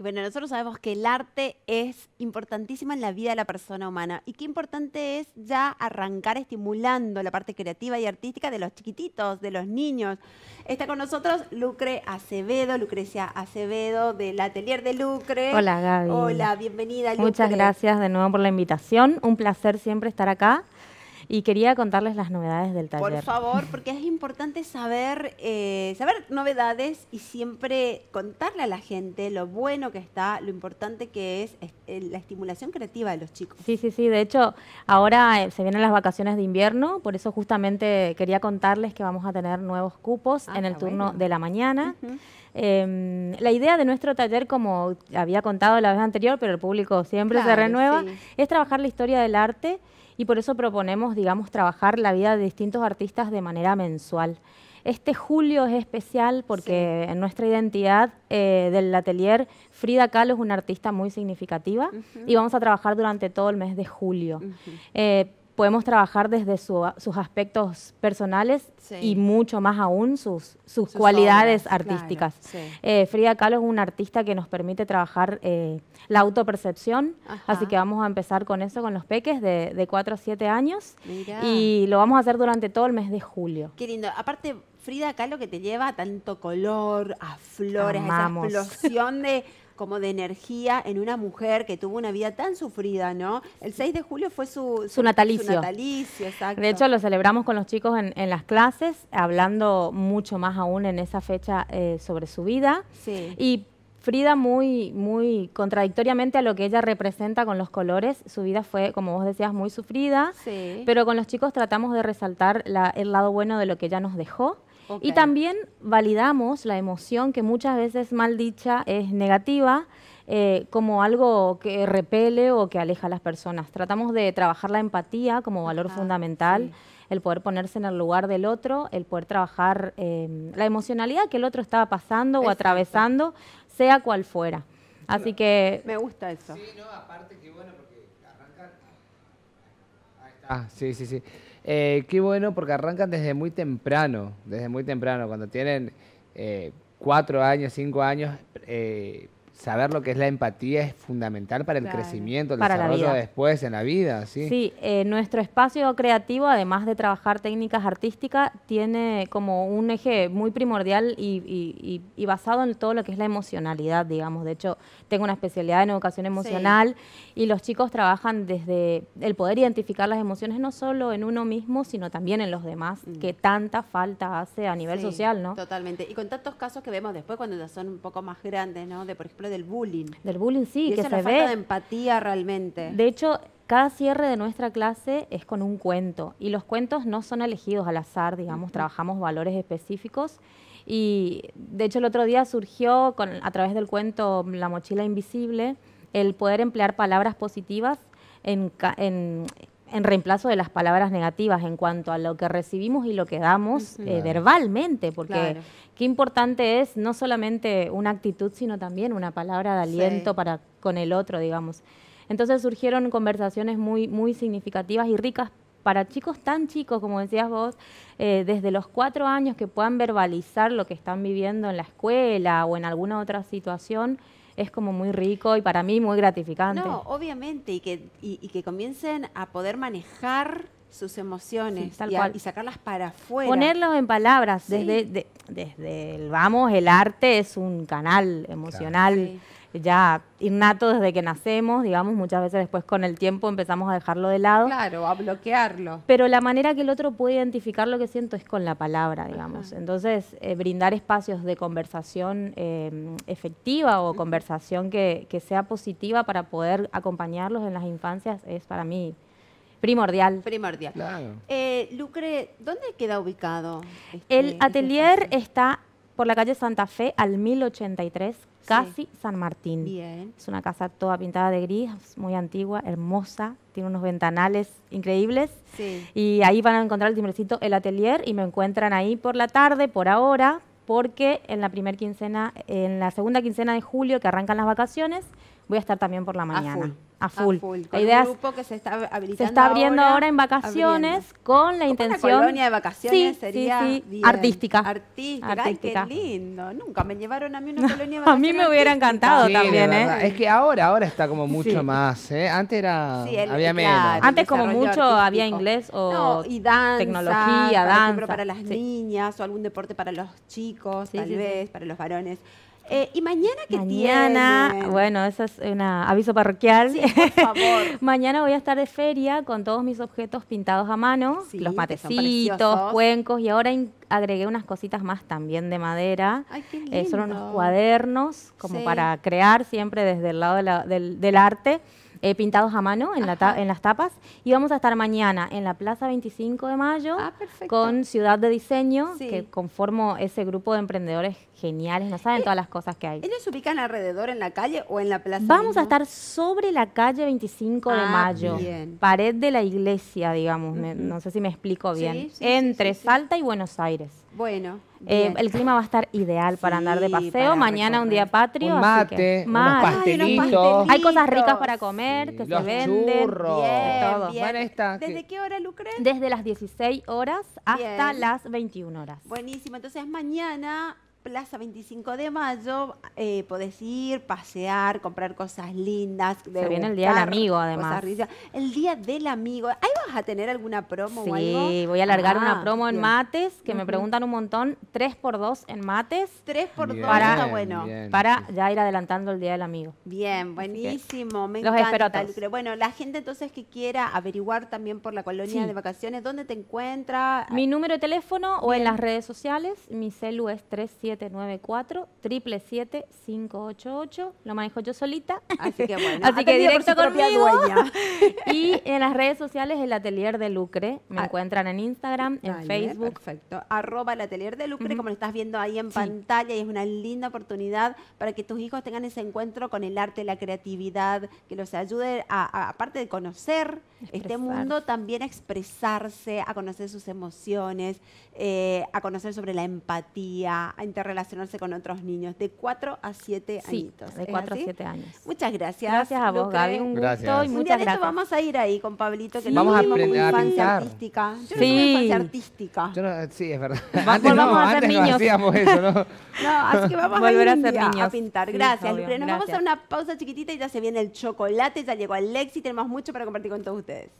Bueno, nosotros sabemos que el arte es importantísimo en la vida de la persona humana y qué importante es ya arrancar estimulando la parte creativa y artística de los chiquititos, de los niños. Está con nosotros Lucre Acevedo, Lucrecia Acevedo del Atelier de Lucre. Hola Gaby. Hola, bienvenida Lucre. Muchas gracias de nuevo por la invitación. Un placer siempre estar acá y quería contarles las novedades del taller. Por favor, porque es importante saber, eh, saber novedades y siempre contarle a la gente lo bueno que está, lo importante que es, eh, la estimulación creativa de los chicos. Sí, sí, sí. De hecho, ahora eh, se vienen las vacaciones de invierno, por eso justamente quería contarles que vamos a tener nuevos cupos Ah, en el turno bueno. de la mañana. Em, la idea de nuestro taller, como había contado la vez anterior, pero el público siempre se renueva, sí. es trabajar la historia del arte y por eso proponemos, digamos, trabajar la vida de distintos artistas de manera mensual. Este julio es especial porque en nuestra identidad eh, del atelier, Frida Kahlo es una artista muy significativa y vamos a trabajar durante todo el mes de julio. Eh, podemos trabajar desde su- sus aspectos personales Sí. y mucho más aún sus, sus, Sus cualidades obras, claro, artísticas. sí. Eh, Frida Kahlo es una artista que nos permite trabajar eh, la autopercepción, así que vamos a empezar con eso con los peques de, de 4 a 7 años Mirá. y lo vamos a hacer durante todo el mes de julio. Qué lindo. Aparte, Frida, acá lo que te lleva a tanto color, a flores, Amamos. a esa explosión de como de energía en una mujer que tuvo una vida tan sufrida, ¿no? El 6 de julio fue su, Su natalicio. Su natalicio, exacto. De hecho, lo celebramos con los chicos en, en las clases, hablando mucho más aún en esa fecha eh, sobre su vida. Sí. Y Frida, muy, muy contradictoriamente a lo que ella representa con los colores, su vida fue, como vos decías, muy sufrida. Sí. Pero con los chicos tratamos de resaltar la- el lado bueno de lo que ella nos dejó. Y también validamos la emoción que muchas veces mal dicha es negativa, eh, como algo que repele o que aleja a las personas. Tratamos de trabajar la empatía como valor Ajá, fundamental, sí. el poder ponerse en el lugar del otro, el poder trabajar eh, la emocionalidad que el otro estaba pasando o atravesando, sea cual fuera. Así que Me gusta eso. Sí, no, aparte que bueno porque. Está, sí, sí, sí. Eh, qué bueno porque arrancan desde muy temprano, desde muy temprano, cuando tienen eh, cuatro años, cinco años, eh, saber lo que es la empatía es fundamental para el Claro. crecimiento, el Para la desarrollo vida. después en la vida, ¿sí? Sí, eh, nuestro espacio creativo, además de trabajar técnicas artísticas, tiene como un eje muy primordial y, y- y- y basado en todo lo que es la emocionalidad, digamos. De hecho, tengo una especialidad en educación emocional y los chicos trabajan desde el poder identificar las emociones no solo en uno mismo, sino también en los demás, que tanta falta hace a nivel Sí, social, ¿no? Totalmente. Y con tantos casos que vemos después cuando ya son un poco más grandes, ¿no? De, por ejemplo, del bullying. Del bullying, sí, y que eso es se la falta de ve. empatía realmente. De hecho, cada cierre de nuestra clase es con un cuento y los cuentos no son elegidos al azar, digamos, trabajamos valores específicos y de hecho el otro día surgió con, a través del cuento La mochila invisible el poder emplear palabras positivas en, en- en reemplazo de las palabras negativas en cuanto a lo que recibimos y lo que damos eh, verbalmente, porque Claro. qué importante es no solamente una actitud, sino también una palabra de Sí. aliento para con el otro, digamos. Entonces surgieron conversaciones muy, muy significativas y ricas para chicos tan chicos, como decías vos, eh, desde los cuatro años que puedan verbalizar lo que están viviendo en la escuela o en alguna otra situación, es como muy rico y para mí muy gratificante. No, obviamente, y que, y, y que comiencen a poder manejar sus emociones Sí, tal y, a- cual. y sacarlas para afuera. Ponerlos en palabras, Sí. desde, de- desde el vamos, el arte es un canal emocional ya innato desde que nacemos, digamos, muchas veces después con el tiempo empezamos a dejarlo de lado. Claro, a bloquearlo. Pero la manera que el otro puede identificar lo que siento es con la palabra, digamos. Entonces, eh, brindar espacios de conversación eh, efectiva o conversación que, que sea positiva para poder acompañarlos en las infancias es para mí primordial. Primordial. Claro. Eh, Lucre, ¿dónde queda ubicado? este- El este atelier está por la calle Santa Fe al 1083, casi San Martín. Bien. Es una casa toda pintada de gris, muy antigua, hermosa, tiene unos ventanales increíbles. Sí. Y ahí van a encontrar el timbrecito El Atelier y me encuentran ahí por la tarde, por ahora, porque en la primer quincena, en la segunda quincena de julio que arrancan las vacaciones, voy a estar también por la mañana. full. A full. Con La un idea es- grupo que se está habilitando se está abriendo ahora, en abriendo. vacaciones con la Como intención. Una colonia de vacaciones Sí, sería sí, artística. Artística. Artística. Ay, qué lindo. Nunca me llevaron a mí una colonia de a vacaciones. mí me hubiera artística. encantado también, ¿eh? Es que ahora, ahora está como mucho Sí. más, ¿eh? Antes era, Sí, el- había menos. claro. Antes como mucho artístico. había inglés o No, y danza, tecnología, por danza. ejemplo, para las Sí. niñas o algún deporte para los chicos, Sí, tal sí, sí. vez, para los varones. Eh, ¿Y mañana qué Mañana, tienen? bueno, eso es un aviso parroquial. Sí, por favor. Mañana voy a estar de feria con todos mis objetos pintados a mano, Sí, los matecitos, cuencos y ahora agregué unas cositas más también de madera. Ay, qué Eh, son unos lindo. cuadernos como Sí. para crear siempre desde el lado de la- del, del arte. Eh, pintados a mano en, la ta- en las tapas y vamos a estar mañana en la Plaza 25 de Mayo Ah, con Ciudad de Diseño, Sí. que conformo ese grupo de emprendedores geniales, no Eh, saben todas las cosas que hay. ¿Ellos se ubican alrededor en la calle o en la plaza? Vamos a estar sobre la calle 25 de Ah, Mayo, bien. pared de la iglesia, digamos, me- no sé si me explico bien, sí, sí, entre. Salta y Buenos Aires. Bueno, Eh, el clima va a estar ideal para andar de paseo, mañana un día patrio. Un así que- mate, unos Mate. Ay, unos pastelitos. Hay cosas ricas para comer Sí, que se venden. churros. Bien, todo. bien. Bueno, esta, ¿Desde qué hora, Lucre? Desde las 16 horas hasta Bien. las 21 horas. Buenísimo. Entonces mañana, Plaza 25 de Mayo, eh, podés ir, pasear, comprar cosas lindas. Se viene el Día del Amigo, además. El Día del Amigo. ¿Ahí vas a tener alguna promo o algo? Sí, voy a alargar una Ah, promo en bien. mates que me preguntan un montón. 3x2 en mates Tres por Bien, dos, Para- está bueno. bien. para ya ir adelantando el Día del Amigo. Bien, buenísimo, me los encanta, espero a todos. Bueno, la gente entonces que quiera averiguar también por la colonia Sí. de vacaciones, ¿dónde te encuentra? Mi número de teléfono o en las redes sociales, mi celu es 3794 777-588. Lo manejo yo solita. Así que bueno, Así que por directo propia conmigo. dueña. y en las redes sociales, el Atelier de Lucre. Me Ah. encuentran en Instagram, en Facebook. Perfecto. Arroba el atelier de Lucre, como lo estás viendo ahí en Sí. pantalla, y es una linda oportunidad para que tus hijos tengan ese encuentro con el arte, la creatividad, que los ayude a, a- aparte de conocer este mundo, también a expresarse, a conocer sus emociones, eh, a conocer sobre la empatía, a interrelacionarse con otros niños de 4 a 7 Sí, añitos. de ¿Es 4 a así? 7 años. Muchas gracias. Gracias a vos, Lucre. Gaby. Un gusto Gracias. y Un Un día muchas de esto gracias. vamos a ir ahí con Pablito, que Sí. nos Vamos a tuvimos aprender una a infancia pintar. artística. Yo no Sí. tuve una infancia artística. Yo no- sí, es verdad. Va- antes no, volvamos a ser antes no niños. hacíamos eso, ¿no? No, así que vamos Volver a a ir un ser niños. a pintar. Gracias, Lucre. Nos vamos a gracias. una pausa chiquitita y ya se viene el chocolate, ya llegó Alexi, tenemos mucho para compartir con todos ustedes.